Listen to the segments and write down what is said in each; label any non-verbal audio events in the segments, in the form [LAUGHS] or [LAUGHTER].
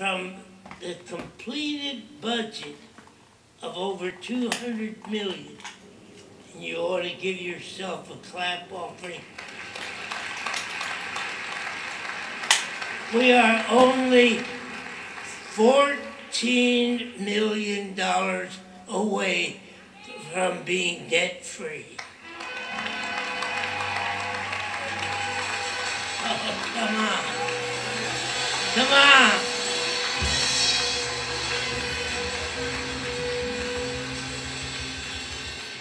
from the completed budget of over two hundred million. And you ought to give yourself a clap offering. We are only fourteen million dollars away from being debt-free. Oh, come on. Come on.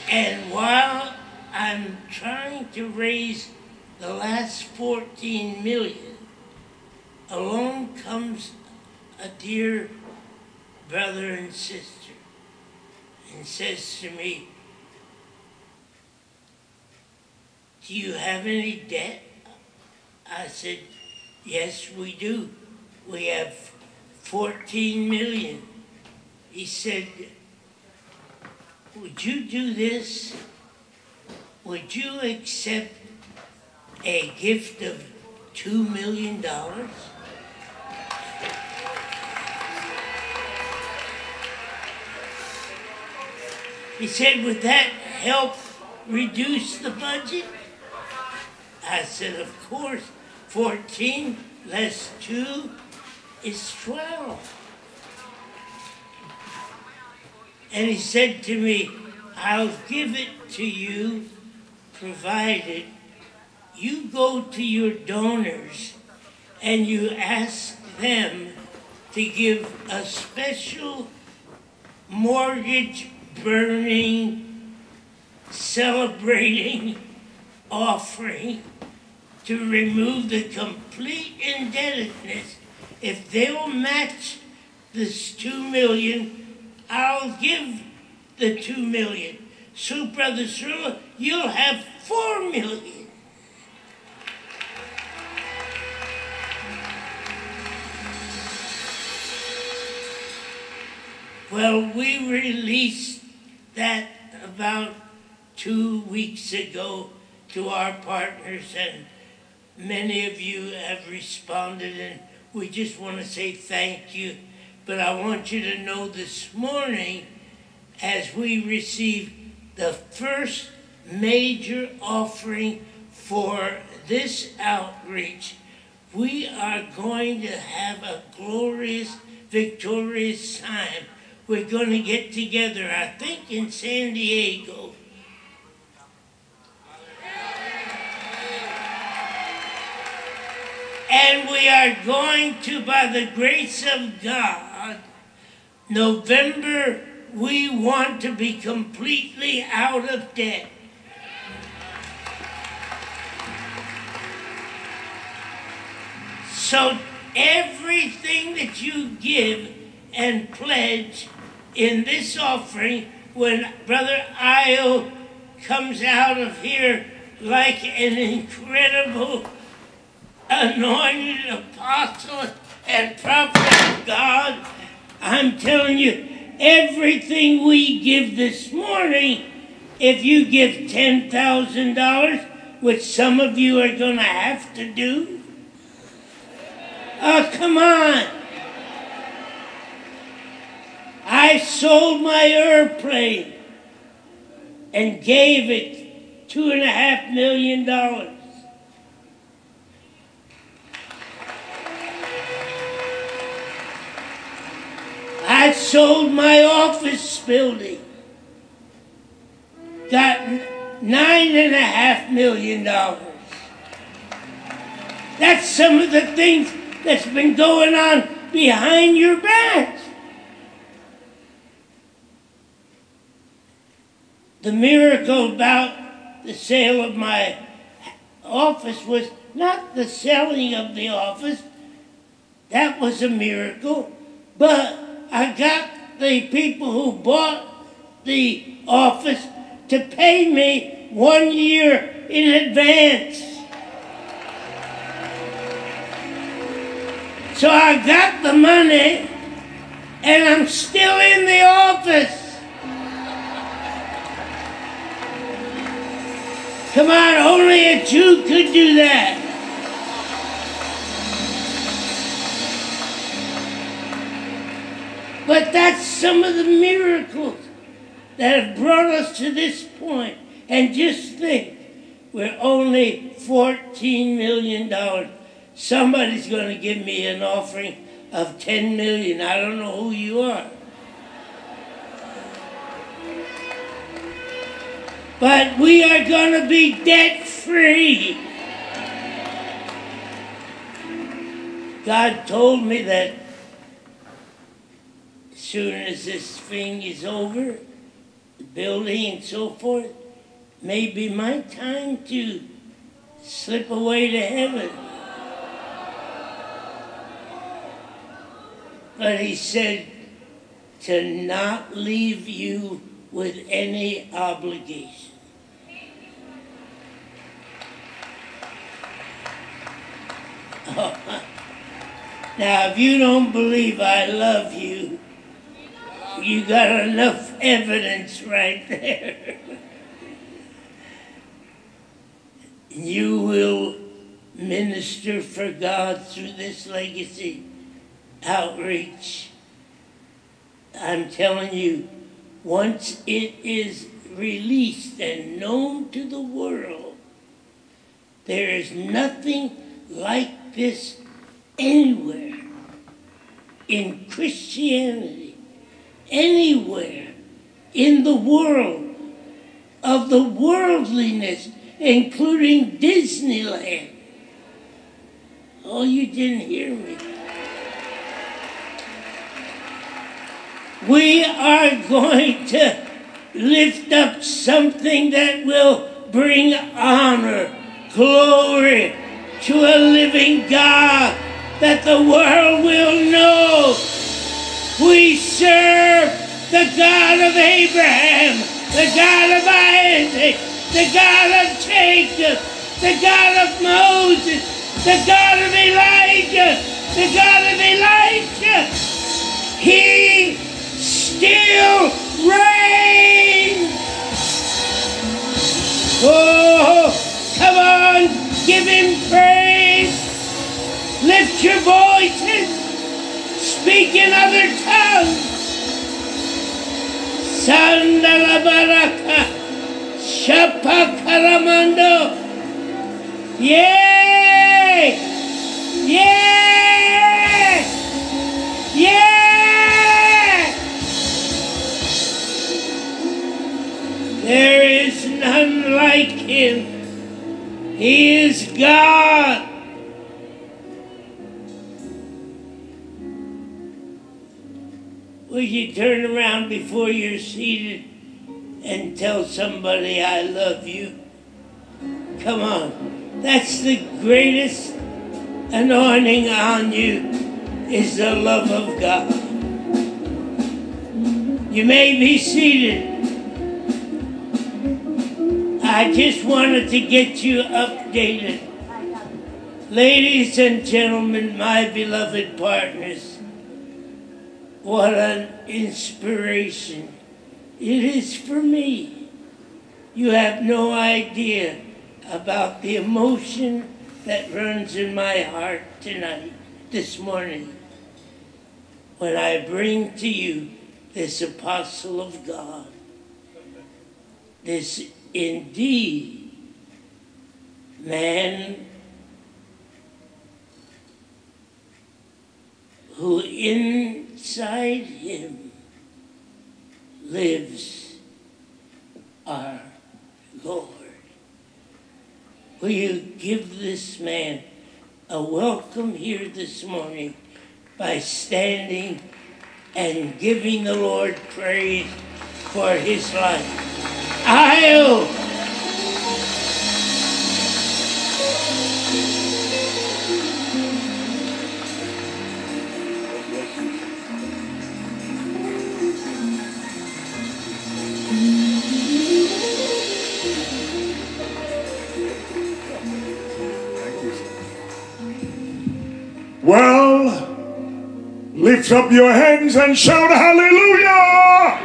And while I'm trying to raise the last 14 million, along comes a dear brother and sister and says to me, Do you have any debt? I said, Yes, we do. We have 14 million. He said, Would you do this? Would you accept a gift of $2 million? He said, Would that help reduce the budget? I said, Of course. 14 less 2 is 12. And he said to me, I'll give it to you provided you go to your donors and you ask them to give a special mortgage burning, celebrating [LAUGHS] offering to remove the complete indebtedness. If they'll match this two million, I'll give the two million. So, Brother Cerullo, you'll have four million. Well, we released that about two weeks ago to our partners, and many of you have responded, and we just want to say thank you. But I want you to know this morning, as we receive the first major offering for this outreach, we are going to have a glorious, victorious time. We're going to get together, I think, in San Diego. And we are going to, by the grace of God, November, we want to be completely out of debt. So everything that you give and pledge in this offering, when Brother Io comes out of here like an incredible anointed apostle and prophet of God, I'm telling you, everything we give this morning, if you give $10,000, which some of you are going to have to do, oh, come on. I sold my airplane and gave it two and a half million dollars. I sold my office building, got nine and a half million dollars. That's some of the things that's been going on behind your back. The miracle about the sale of my office was not the selling of the office, that was a miracle, but I got the people who bought the office to pay me one year in advance. So I got the money and I'm still in the office. Come on, only a Jew could do that. But that's some of the miracles that have brought us to this point. And just think, we're only $14 million. Somebody's going to give me an offering of 10 million. I don't know who you are. But we are going to be debt free. God told me that soon as this thing is over, building and so forth, may be my time to slip away to heaven. But he said to not leave you with any obligation. [LAUGHS] Now, if you don't believe I love you, you got enough evidence right there. you will minister for God through this legacy outreach. I'm telling you, once it is released and known to the world, there is nothing like this anywhere in Christianity, anywhere in the world of the worldliness, including Disneyland. Oh, you didn't hear me. We are going to lift up something that will bring honor, glory to a living God that the world will know we serve the God of Abraham, the God of Isaac, the God of Jacob, the God of Moses, the God of Elijah, the God of Elijah. He still reigns. Oh, come on, give him praise. Lift your voices. Speak in other tongues. Sandala baraka. Shapakaramando. Yay! Yay! Yay! There is none like him. He is God. Will you turn around before you're seated and tell somebody I love you? Come on. That's the greatest anointing on you is the love of God. You may be seated. I just wanted to get you updated. Ladies and gentlemen, my beloved partners, what an inspiration it is for me. You have no idea about the emotion that runs in my heart tonight, this morning, when I bring to you this apostle of God, this indeed man who inside him lives our Lord. Will you give this man a welcome here this morning by standing and giving the Lord praise for his life? I'll lift up your hands and shout hallelujah!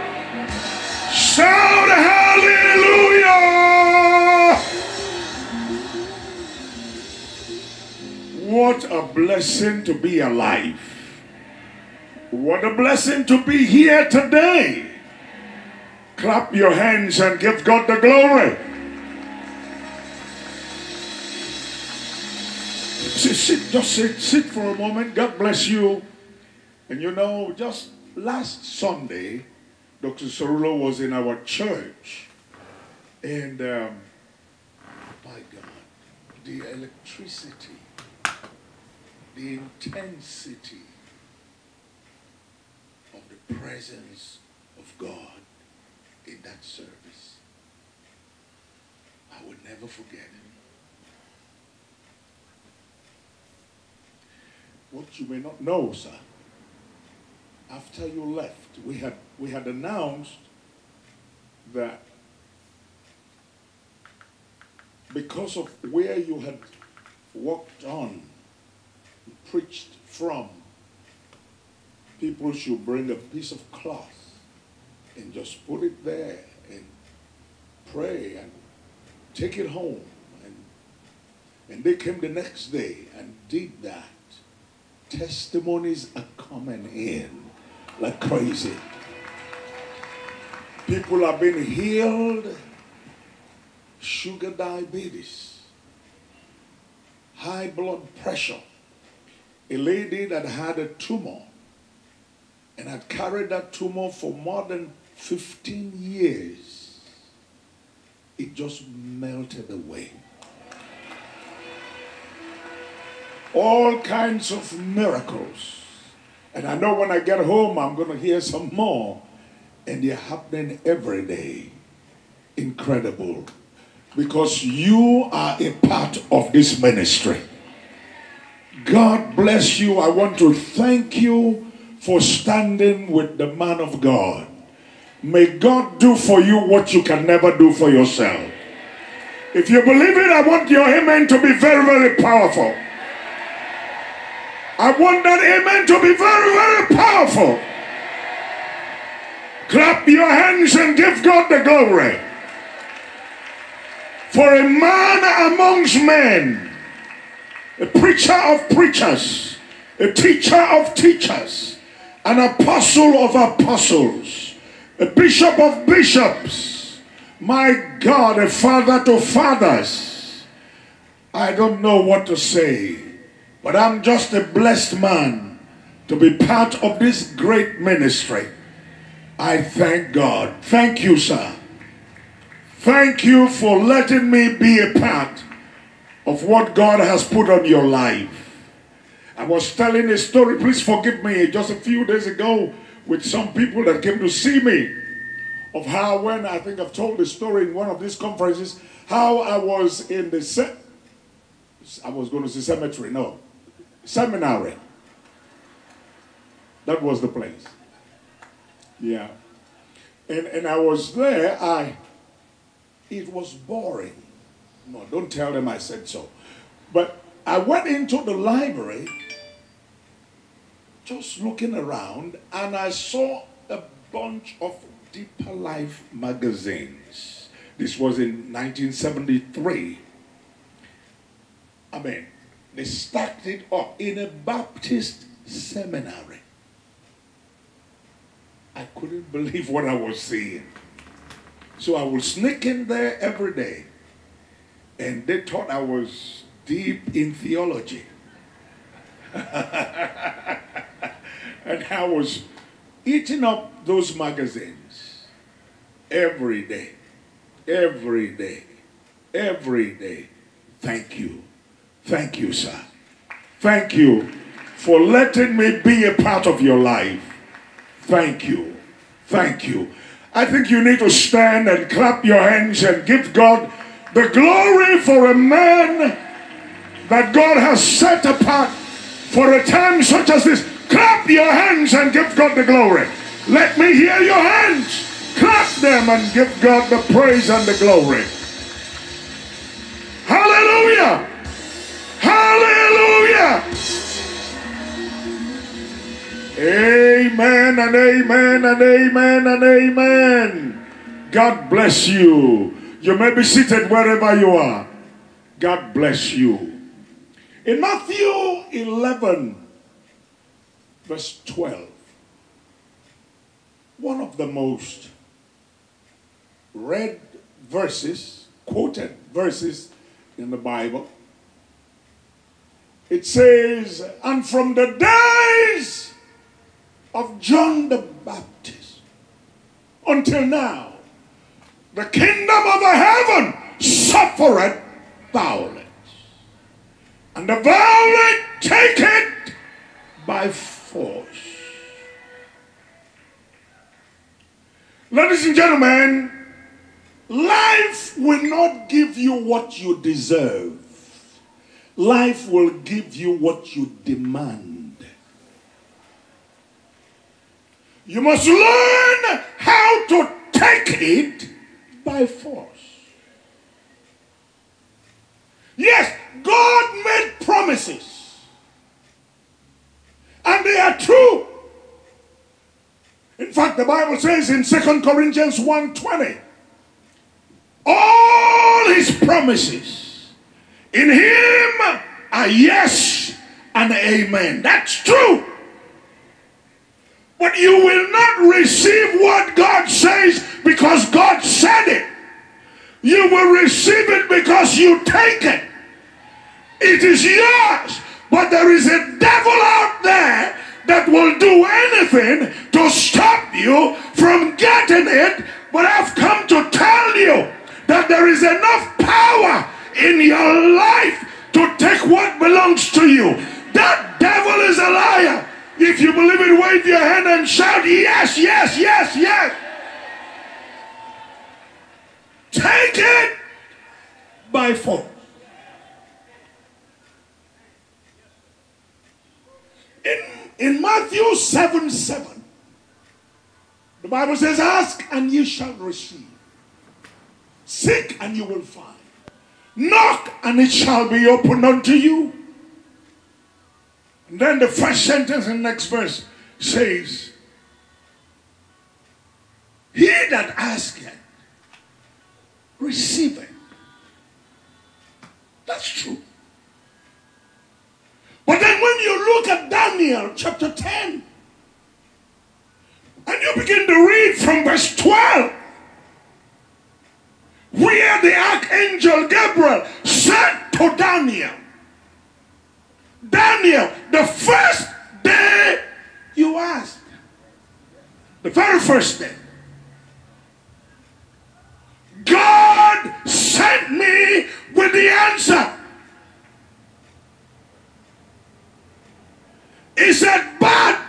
Shout hallelujah! What a blessing to be alive. What a blessing to be here today. Clap your hands and give God the glory. Sit, sit, just sit, sit for a moment. God bless you. And you know, just last Sunday, Dr. Cerullo was in our church. And um, God, the electricity, the intensity of the presence of God in that service. I will never forget it. What you may not know, sir, after you left, we had we had announced that because of where you had walked on, preached from, people should bring a piece of cloth and just put it there and pray and take it home. And, and they came the next day and did that. Testimonies are coming in like crazy. People are being healed. Sugar diabetes, high blood pressure. A lady that had a tumor and had carried that tumor for more than 15 years, it just melted away. All kinds of miracles. And I know when I get home, I'm going to hear some more. And they're happening every day. Incredible. Because you are a part of this ministry. God bless you. I want to thank you for standing with the man of God. May God do for you what you can never do for yourself. If you believe it, I want your amen to be very, very powerful. I want that amen to be very, very powerful. Clap your hands and give God the glory. For a man amongst men, a preacher of preachers, a teacher of teachers, an apostle of apostles, a bishop of bishops, my God, a father to fathers. I don't know what to say, but I'm just a blessed man to be part of this great ministry. I thank God. Thank you, sir. Thank you for letting me be a part of what God has put on your life. I was telling a story, please forgive me, just a few days ago with some people that came to see me of how when I think I've told the story in one of these conferences, how I was in the I was going to say cemetery, no, seminary. That was the place. Yeah. And and I was there, I it was boring. No, don't tell them I said so. But I went into the library just looking around and I saw a bunch of Deeper Life magazines. This was in 1973. I mean, they stacked it up in a Baptist seminary. I couldn't believe what I was seeing. So I would sneak in there every day. And they thought I was deep in theology. [LAUGHS] and I was eating up those magazines every day, every day, every day. Thank you. Thank you, sir. Thank you for letting me be a part of your life. Thank you. Thank you. I think you need to stand and clap your hands and give God the glory for a man that God has set apart for a time such as this. Clap your hands and give God the glory. Let me hear your hands. Clap them and give God the praise and the glory. Hallelujah. Hallelujah. Amen and amen and amen and amen. God bless you. You may be seated wherever you are. God bless you. In Matthew 11, verse 12, one of the most read verses, quoted verses in the Bible. It says, and from the days of John the Baptist until now, the kingdom of the heaven suffereth violence, and the violent take it by force. Ladies and gentlemen, life will not give you what you deserve. Life will give you what you demand. You must learn how to take it by force. Yes, God made promises. And they are true. In fact, the Bible says in 2 Corinthians 1:20, all his promises in him a yes and amen. That's true. But you will not receive what God says because God said it. You will receive it because you take it. It is yours. But there is a devil out there that will do anything to stop you from getting it. But I've come to tell you that there is enough in your life to take what belongs to you. That devil is a liar. If you believe it, wave your hand and shout, Yes, yes, yes, yes. Take it by force. In, in Matthew 7 7, the Bible says, Ask and you shall receive, seek and you will find, knock and it shall be opened unto you. And then the first sentence in the next verse says, He that asketh, receiveth. That's true. But then when you look at Daniel chapter 10, and you begin to read from verse 12, where the archangel Gabriel said to Daniel, Daniel, the first day you asked, the very first day, God sent me with the answer. He said, but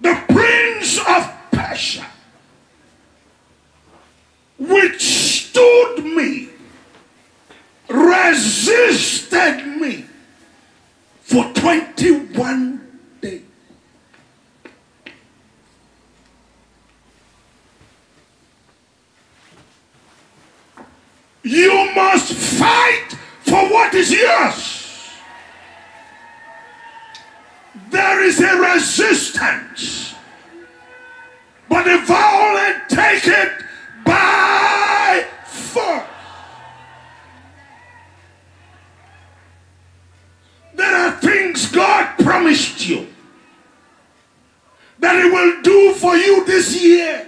the prince of Persia withstood me, resisted me for 21 days. You must fight for what is yours. There is a resistance, but the violent take it by force. There are things God promised you that He will do for you this year.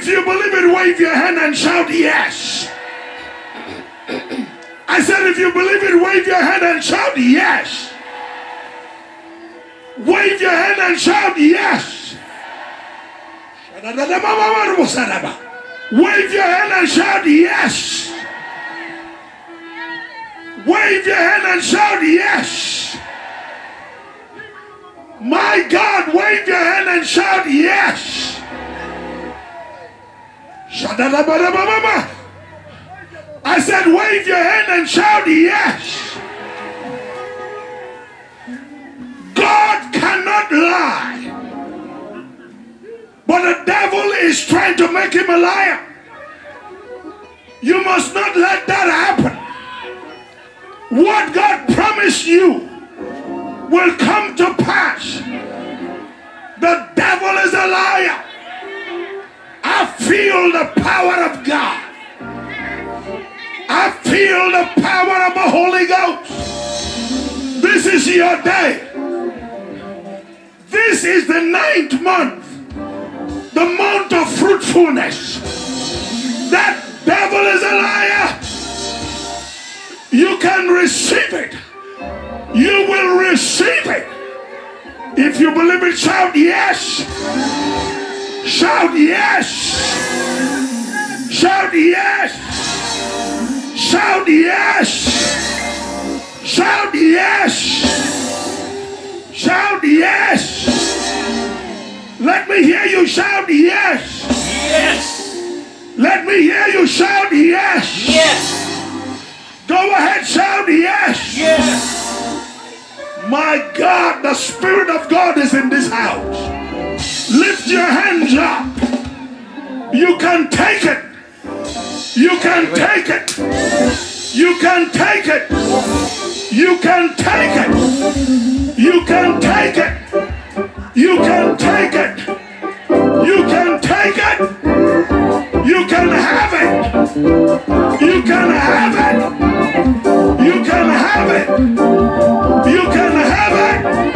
If you believe it, wave your hand and shout yes. I said, if you believe it, wave your hand and shout yes. Wave your hand and shout yes. Wave your hand and shout yes. Wave your hand and shout yes. My God, wave your hand and shout yes. I said, wave your hand and shout yes. God cannot lie. But the devil is trying to make him a liar. You must not let that happen. What God promised you will come to pass. The devil is a liar. I feel the power of God. I feel the power of the Holy Ghost. This is your day. This is the ninth month, the month of fruitfulness. That devil is a liar. You can receive it. You will receive it. If you believe it, shout yes. Shout yes. Shout yes. Shout yes. Shout yes. Shout yes. Let me hear you shout yes. Yes. Let me hear you shout yes. Yes. Go ahead, shout yes. Yes. My God, the Spirit of God is in this house. Lift your hands up. You can take it. You can take it. You can take it. You can take it. You can take it. You can take it. You can take it. You can have it. You can have it. You can have it. You can have it.